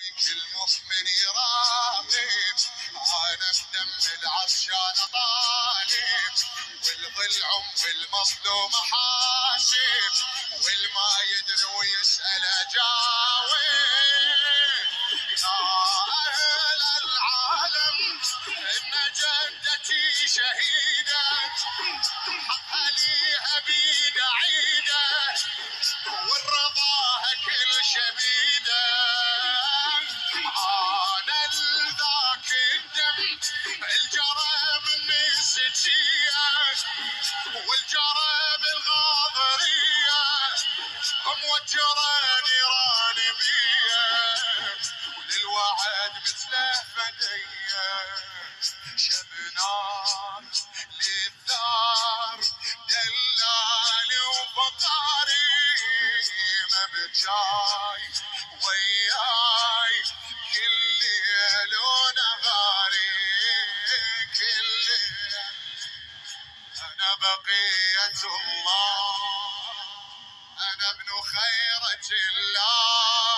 المؤمن يراقب أنا بدم العطشان طالب والضلعم والمظلوم حاسب والما يدري ويسأل اجاوب يا أهل العالم إن جدتي شهيدة. حقها ليها بيد عيده والرضاها كل شبيدة. موجره نيران بيه وللوعد مثله فدية. شبنار للثار دلالي وفقاري ما بجاي وياي. كل ليل ونهاري كل ليل أنا بقية الله. خيرة الله.